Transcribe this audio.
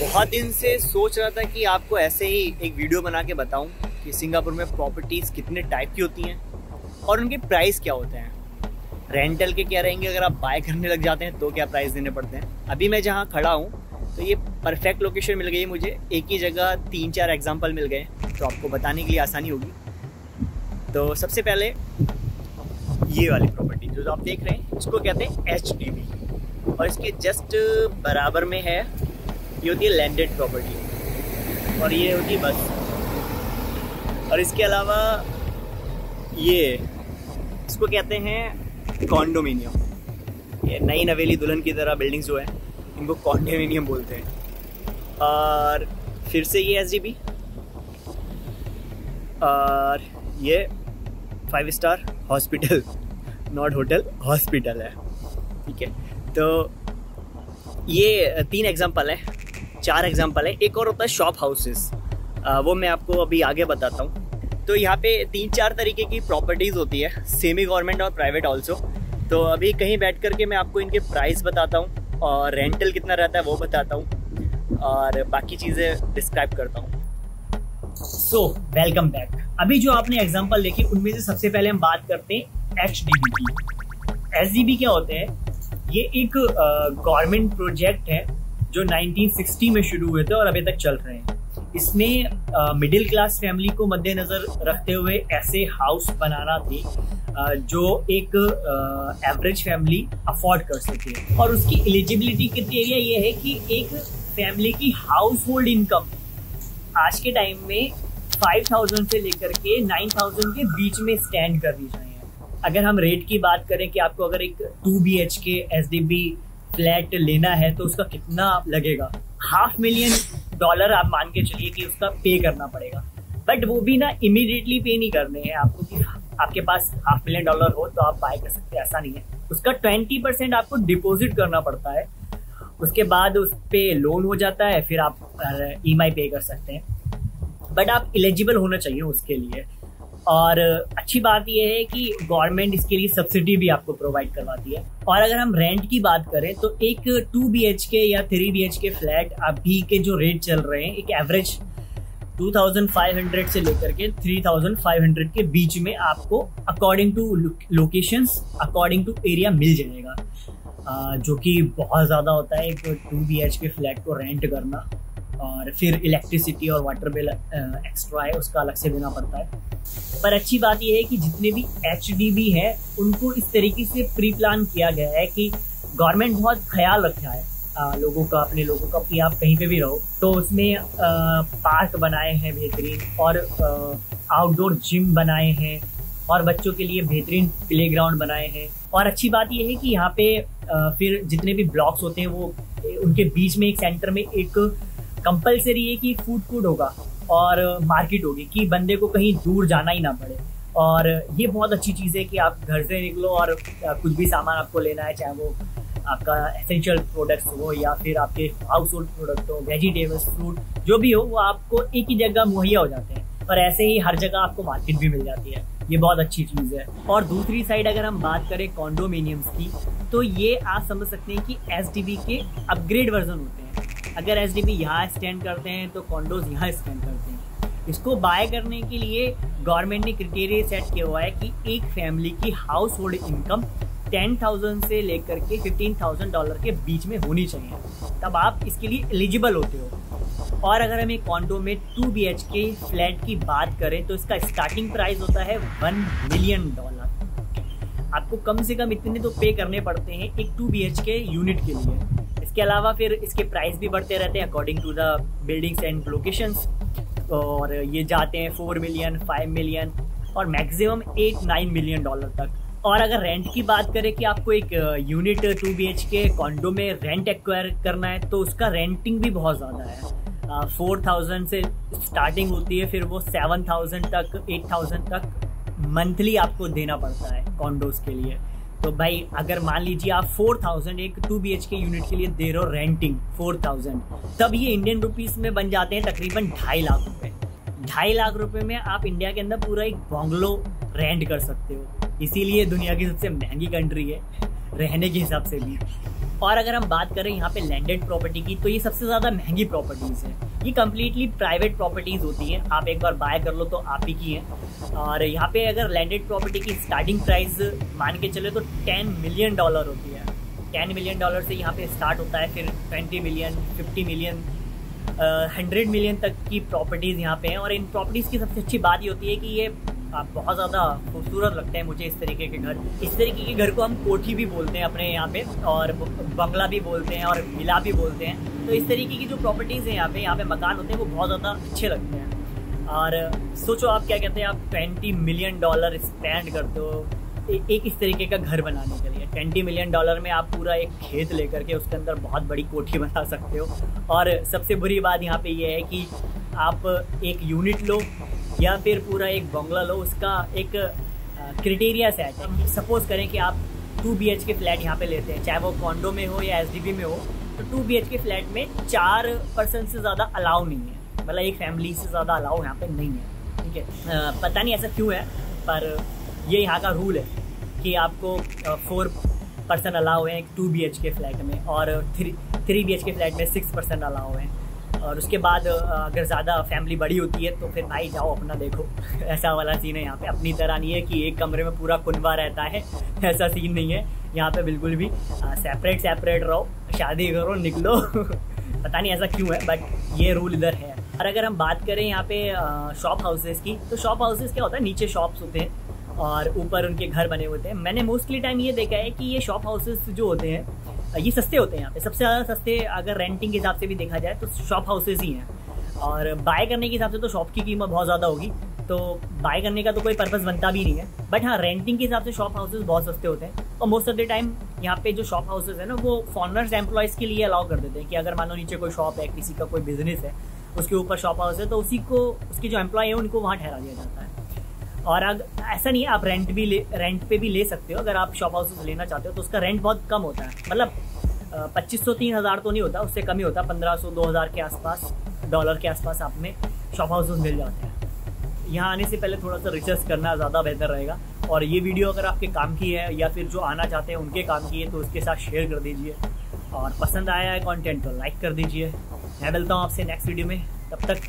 बहुत दिन से सोच रहा था कि आपको ऐसे ही एक वीडियो बना के बताऊँ कि सिंगापुर में प्रॉपर्टीज़ कितने टाइप की होती हैं और उनके प्राइस क्या होते हैं। रेंटल के क्या रहेंगे? अगर आप बाय करने लग जाते हैं तो क्या प्राइस देने पड़ते हैं? अभी मैं जहाँ खड़ा हूँ तो ये परफेक्ट लोकेशन मिल गई मुझे। एक ही जगह तीन चार एग्ज़ाम्पल मिल गए तो आपको बताने के लिए आसानी होगी। तो सबसे पहले ये वाली प्रॉपर्टी जो आप देख रहे हैं, इसको कहते हैं एच और इसके जस्ट बराबर में है ये होती है लैंडेड प्रॉपर्टी और ये होती है बस. और इसके अलावा ये, इसको कहते हैं कॉन्डोमिनियम ये नई नवेली दुल्हन की तरह बिल्डिंग्स जो है, इनको कॉन्डोमिनियम बोलते हैं. और फिर से ये एसजीबी और ये five star hospital not hotel hospital है. ठीक है? तो ये, तीन एग्जांपल है. चार एग्ज़ाम्पल है। एक और होता है शॉप हाउसेस वो मैं आपको अभी आगे बताता हूँ। तो यहाँ पे तीन चार तरीके की प्रॉपर्टीज़ होती है सेमी गवर्नमेंट और प्राइवेट ऑल्सो तो अभी कहीं बैठ करके मैं आपको इनके प्राइस बताता हूँ और रेंटल कितना रहता है वो बताता हूँ। और बाकी चीज़ें डिस्क्राइब करता हूँ। सो वेलकम बैक अभी जो आपने एग्ज़ाम्पल देखी, उनमें से सबसे पहले हम बात करते हैं एच की एच क्या होते हैं? ये एक गवर्नमेंट प्रोजेक्ट है। जो 1960 में शुरू हुए थे और अभी तक चल रहे हैं। इसमें मिडिल क्लास फैमिली को मद्देनजर रखते हुए ऐसे हाउस बनाना थी जो एक एवरेज फैमिली अफोर्ड कर सके। और उसकी एलिजिबिलिटी क्रिटेरिया ये है कि एक फैमिली की हाउस होल्ड इनकम आज के टाइम में 5000 से लेकर के 9000 के बीच में स्टैंड करनी चाहिए अगर हम रेट की बात करें कि आपको अगर एक two B H K S D B flat लेना है तो उसका कितना लगेगा? हाफ़ मिलियन डॉलर आप मान के चलिए कि उसका पे करना पड़ेगा। बट वो भी ना इमीडिएटली पे नहीं करने हैं आपको कि आपके पास हाफ़ मिलियन डॉलर हो तो आप बाय कर सकते हैं, ऐसा नहीं है। उसका ट्वेंटी परसेंट आपको डिपॉजिट करना पड़ता है। उसके बाद उस पे लोन हो जाता है, फिर आप ई पे कर सकते हैं। बट आप एलिजिबल होना चाहिए उसके लिए। और अच्छी बात यह है कि गवर्नमेंट इसके लिए सब्सिडी भी आपको प्रोवाइड करवाती है। और अगर हम रेंट की बात करें तो एक टू बी एच के या three B H K flat अभी के जो रेट चल रहे हैं, एक एवरेज 2500 से लेकर के 3500 के बीच में आपको according to locations according to area मिल जाएगा। जो कि बहुत ज़्यादा होता है एक टू बी के फ्लैट को रेंट करना। और फिर इलेक्ट्रिसिटी और वाटर बिल एक्स्ट्रा है उसका अलग से देना पड़ता है। पर अच्छी बात यह है कि जितने भी एच है उनको इस तरीके से प्री प्लान किया गया है कि गवर्नमेंट बहुत ख्याल रखा है आ, लोगों का अपने लोगों का कि आप कहीं पे भी रहो। तो उसमें आ, पार्क बनाए हैं बेहतरीन और आउटडोर जिम बनाए हैं और बच्चों के लिए बेहतरीन प्ले ग्राउंड बनाए हैं। और अच्छी बात यह है कि यहाँ पे आ, फिर जितने भी ब्लॉक्स होते हैं वो उनके बीच में एक सेंटर में एक कंपलसरी है कि फ़ूड फ़ूड होगा और मार्केट होगी कि बंदे को कहीं दूर जाना ही ना पड़े। और ये बहुत अच्छी चीज़ है कि आप घर से निकलो और कुछ भी सामान आपको लेना है, चाहे वो आपका एसेंशियल प्रोडक्ट्स हो या फिर आपके हाउस होल्ड प्रोडक्ट हो वेजिटेबल्स फ्रूट जो भी हो, वो आपको एक ही जगह मुहैया हो जाते हैं। पर ऐसे ही हर जगह आपको मार्केट भी मिल जाती है। ये बहुत अच्छी चीज़ है। और दूसरी साइड अगर हम बात करें कॉन्डोमिनियम्स की तो ये आप समझ सकते हैं कि एस के अपग्रेड वर्जन होते हैं। अगर एस डी पी यहाँ स्टैंड करते हैं तो कॉन्डोज यहाँ स्टैंड करते हैं। इसको बाय करने के लिए गवर्नमेंट ने क्रिटेरिया सेट किया हुआ है कि एक फैमिली की household income ten thousand से लेकर के फिफ्टीन थाउज़ेंड डॉलर के बीच में होनी चाहिए। तब आप इसके लिए एलिजिबल होते हो। और अगर हम एक कॉन्डो में two B H K flat की बात करें तो इसका स्टार्टिंग प्राइस होता है वन मिलियन डॉलर आपको कम से कम इतने तो पे करने पड़ते हैं एक two B H K unit के लिए। इसके अलावा फिर इसके प्राइस भी बढ़ते रहते हैं according to the buildings and locations और ये जाते हैं फोर मिलियन फाइव मिलियन और maximum eight nine million dollar तक। और अगर रेंट की बात करें कि आपको एक unit two B H K condo में रेंट एक्वायर करना है तो उसका रेंटिंग भी बहुत ज़्यादा है। फोर थाउज़ेंड से स्टार्टिंग होती है, फिर वो सेवन थाउज़ेंड तक एट थाउज़ेंड तक मंथली आपको देना पड़ता है कॉन्डोज के लिए। तो भाई, अगर मान लीजिए आप फोर थाउज़ेंड एक 2 बी के यूनिट के लिए दे रहे हो रेंटिंग फोर थाउज़ेंड तब ये इंडियन रुपीस में बन जाते हैं तकरीबन ढाई लाख रुपए। ढाई लाख रुपए में आप इंडिया के अंदर पूरा एक बंगलो रेंट कर सकते हो। इसीलिए दुनिया की सबसे महँगी कंट्री है, रहने के हिसाब से भी। और अगर हम बात करें यहाँ पे लैंडेड प्रॉपर्टी की तो ये सबसे ज़्यादा महँगी प्रॉपर्टीज़ है। ये कम्प्लीटली प्राइवेट प्रॉपर्टीज़ होती हैं। आप एक बार बाय कर लो तो आप ही की हैं। और यहाँ पे अगर लैंडेड प्रॉपर्टी की स्टार्टिंग प्राइस मान के चले तो टेन मिलियन डॉलर होती है। टेन मिलियन डॉलर से यहाँ पे स्टार्ट होता है, फिर twenty million fifty million hundred million तक की प्रॉपर्टीज़ यहाँ पे हैं। और इन प्रॉपर्टीज़ की सबसे अच्छी बात ये होती है कि ये बहुत ज़्यादा खूबसूरत लगते हैं मुझे इस तरीके के घर। इस तरीके के घर को हम कोठी भी बोलते हैं अपने यहाँ पे, और बंगला भी बोलते हैं, और विला भी बोलते हैं। तो इस तरीके की जो प्रॉपर्टीज़ हैं यहाँ पे यहाँ पे मकान होते हैं, वो बहुत ज़्यादा अच्छे लगते हैं। और सोचो आप क्या कहते हैं, आप ट्वेंटी मिलियन डॉलर स्पेंड करते हो एक इस तरीके का घर बनाने के लिए। ट्वेंटी मिलियन डॉलर में आप पूरा एक खेत लेकर के उसके अंदर बहुत बड़ी कोठी बना सकते हो। और सबसे बुरी बात यहाँ पे ये है कि आप एक यूनिट लो या फिर पूरा एक बंगला लो उसका एक क्रिटेरिया सेट है सपोज़ करें कि आप टू बी के फ्लैट यहाँ पे लेते हैं, चाहे वो कॉन्डो में हो या एसडीबी में हो तो टू बी के फ्लैट में चार पर्सन से ज़्यादा अलाउ नहीं है। मतलब एक फैमिली से ज़्यादा अलाउ यहाँ पे नहीं है। ठीक है? पता नहीं ऐसा क्यों है, पर ये यहाँ का रूल है कि आपको फोर पर्सन अलाउ है टू बी के फ्लैट में और three three B K flat में सिक्स पर्सन अलाउ है। और उसके बाद अगर ज़्यादा फैमिली बड़ी होती है तो फिर भाई जाओ अपना देखो। ऐसा वाला सीन है यहाँ पे। अपनी तरह नहीं है कि एक कमरे में पूरा कुनबा रहता है। ऐसा सीन नहीं है। यहाँ पे बिल्कुल भी सेपरेट सेपरेट रहो, शादी करो, निकलो। पता नहीं ऐसा क्यों है बट ये रूल इधर है। और अगर हम बात करें यहाँ पे शॉप हाउसेस की तो शॉप हाउसेस क्या होता है? नीचे शॉप्स होते हैं और ऊपर उनके घर बने होते हैं। मैंने मोस्टली टाइम ये देखा है कि ये शॉप हाउसेस जो होते हैं ये सस्ते होते हैं यहाँ पे। सबसे ज़्यादा सस्ते अगर रेंटिंग के हिसाब से भी देखा जाए तो शॉप हाउसेज ही हैं। और बाय करने के हिसाब से तो शॉप की कीमत बहुत ज़्यादा होगी। तो बाय करने का तो कोई पर्पज़ बनता भी नहीं है। बट हाँ रेंटिंग के हिसाब से शॉप हाउसेज बहुत सस्ते होते हैं। और मोस्ट ऑफ़ द टाइम यहाँ पे जो शॉप हाउसेज है ना, वो फॉरनर्स एम्प्लॉयज़ के लिए अलाउ कर देते हैं कि अगर मानो नीचे कोई शॉप है, किसी का कोई बिज़नेस है, उसके ऊपर शॉप हाउस है तो उसी को, उसके जो एम्प्लॉय है, उनको वहाँ ठहरा दिया जाता है। और अगर ऐसा नहीं है आप रेंट भी ले रेंट पे भी ले सकते हो, अगर आप शॉप हाउसेस लेना चाहते हो तो उसका रेंट बहुत कम होता है। मतलब पच्चीस सौ, तीन हज़ार तो नहीं होता, उससे कम ही होता, पंद्रह सौ, दो हज़ार के आसपास डॉलर के आसपास आप में शॉप हाउसेस मिल जाते हैं। यहाँ आने से पहले थोड़ा सा रिसर्च करना ज़्यादा बेहतर रहेगा, और ये वीडियो अगर आपके काम की है, या फिर जो आना चाहते हैं, उनके काम की है तो उसके साथ शेयर कर दीजिए, और पसंद आया है कंटेंट तो लाइक कर दीजिए। मैं मिलता हूँ आपसे नेक्स्ट वीडियो में, तब तक